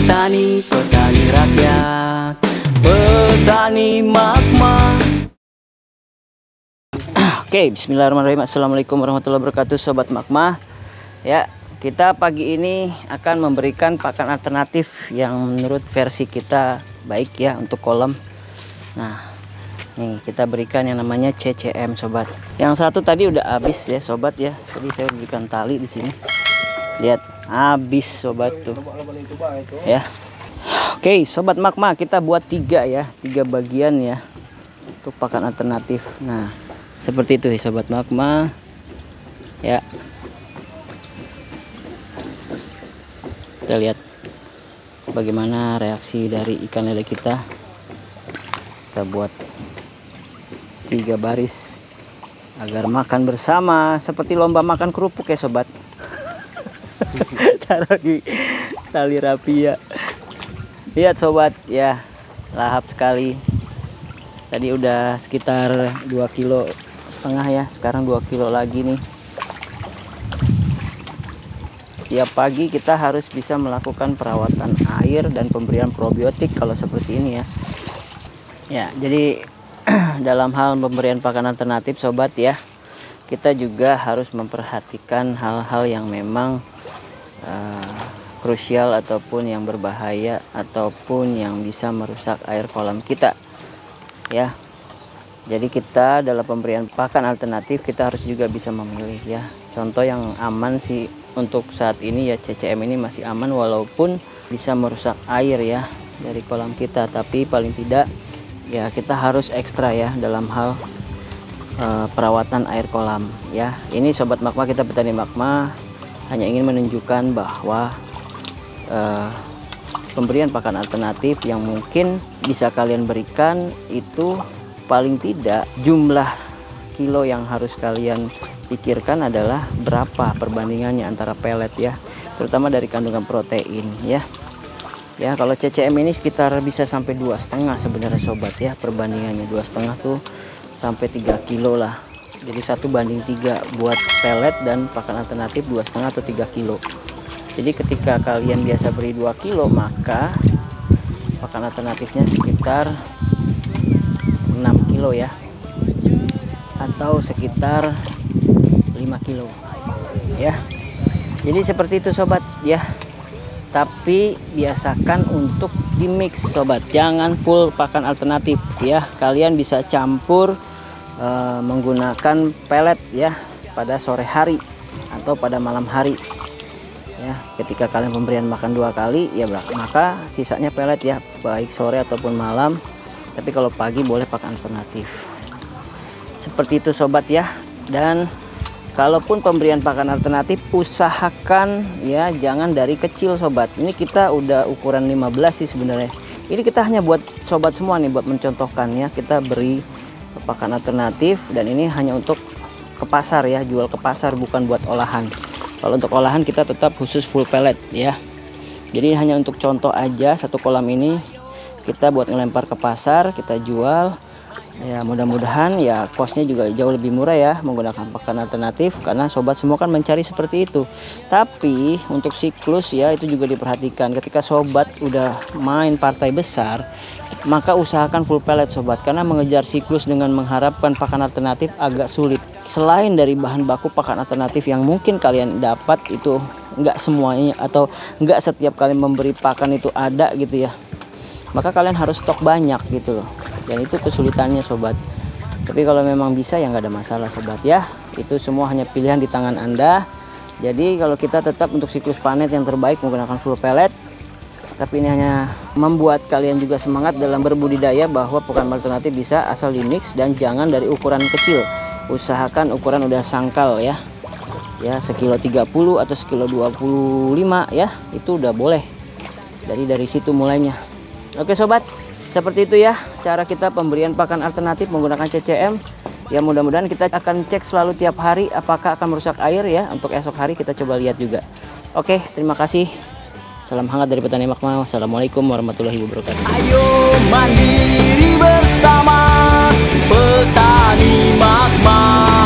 Petani, petani rakyat Petani magma. Oke, bismillahirrahmanirrahim. Assalamualaikum warahmatullahi wabarakatuh Sobat magma. Ya, kita pagi ini akan memberikan pakan alternatif Yang menurut versi kita baik ya untuk kolam. Nah, nih kita berikan yang namanya CCM sobat. Yang satu tadi udah habis ya sobat ya. Jadi saya berikan tali di sini Lihat, habis sobat tuh. Ya. Oke sobat magma kita buat tiga ya tiga bagian ya. Untuk pakan alternatif. Nah seperti itu ya sobat magma. Ya. Kita lihat bagaimana reaksi dari ikan lele kita. Kita buat tiga baris agar makan bersama. Seperti lomba makan kerupuk ya sobat taruh di tali rapi ya. Lihat sobat. Ya lahap sekali. Tadi udah sekitar 2 kilo setengah ya. Sekarang 2 kilo lagi nih. Tiap pagi kita harus bisa melakukan perawatan air dan pemberian probiotik kalau seperti ini ya. Ya jadi dalam hal pemberian pakan alternatif sobat ya kita juga harus memperhatikan hal-hal yang memang uh, krusial ataupun yang berbahaya ataupun yang bisa merusak air kolam kita. Ya. Jadi kita dalam pemberian pakan alternatif kita harus juga bisa memilih ya. Contoh yang aman sih untuk saat ini ya CCM ini masih aman walaupun bisa merusak air ya dari kolam kita. Tapi paling tidak ya kita harus ekstra ya dalam hal uh, perawatan air kolam ya. Ini sobat magma kita petani magma hanya ingin menunjukkan bahwa uh, pemberian pakan alternatif yang mungkin bisa kalian berikan itu paling tidak jumlah kilo yang harus kalian pikirkan adalah berapa perbandingannya antara pelet ya terutama dari kandungan protein ya. Ya kalau CCM ini sekitar bisa sampai dua setengah sebenarnya sobat ya perbandingannya dua setengah tuh sampai 3 kilo lah jadi satu banding tiga buat pelet dan pakan alternatif dua setengah atau 3 kilo. Jadi ketika kalian biasa beri 2 kilo maka pakan alternatifnya sekitar 6 kilo ya. Atau sekitar 5 kilo ya. Jadi seperti itu sobat ya. Tapi biasakan untuk di mix sobat. Jangan full pakan alternatif ya. Kalian bisa campur e, menggunakan pelet ya pada sore hari atau pada malam hari. Ya ketika kalian pemberian makan dua kali ya maka sisanya pelet ya baik sore ataupun malam. Tapi kalau pagi boleh pakai alternatif. Seperti itu sobat ya. Dan kalaupun pemberian pakan alternatif usahakan ya jangan dari kecil sobat. Ini kita udah ukuran 15 sih sebenarnya. Ini kita hanya buat sobat semua nih buat mencontohkan ya. Kita beri pakan alternatif dan ini hanya untuk ke pasar ya jual ke pasar bukan buat olahan. Kalau untuk olahan kita tetap khusus full pellet ya. Jadi hanya untuk contoh aja satu kolam ini kita buat ngelempar ke pasar kita jual. Ya mudah-mudahan ya kosnya juga jauh lebih murah ya menggunakan pakan alternatif karena sobat semua kan mencari seperti itu. Tapi untuk siklus ya itu juga diperhatikan. Ketika sobat udah main partai besar maka usahakan full pellet sobat karena mengejar siklus dengan mengharapkan pakan alternatif agak sulit. Selain dari bahan baku pakan alternatif yang mungkin kalian dapat itu enggak semuanya atau enggak setiap kali memberi pakan itu ada gitu ya maka kalian harus stok banyak gitu loh. Dan itu kesulitannya sobat. Tapi kalau memang bisa ya nggak ada masalah sobat ya. Itu semua hanya pilihan di tangan anda. Jadi kalau kita tetap untuk siklus panen yang terbaik menggunakan full pellet tapi ini hanya membuat kalian juga semangat dalam berbudidaya bahwa pakan alternatif bisa asal di mix dan jangan dari ukuran kecil. Usahakan ukuran udah sangkal ya. Ya sekilo 30 atau sekilo 25 ya itu udah boleh. Dari dari situ mulainya. Oke sobat. Seperti itu ya cara kita pemberian pakan alternatif menggunakan CCM ya mudah-mudahan kita akan cek selalu tiap hari apakah akan merusak air ya. Untuk esok hari kita coba lihat juga. Oke terima kasih Salam hangat dari petani Makma. Wassalamualaikum warahmatullahi wabarakatuh. Ayo mandiri bersama petani Makma. Kita ciptakan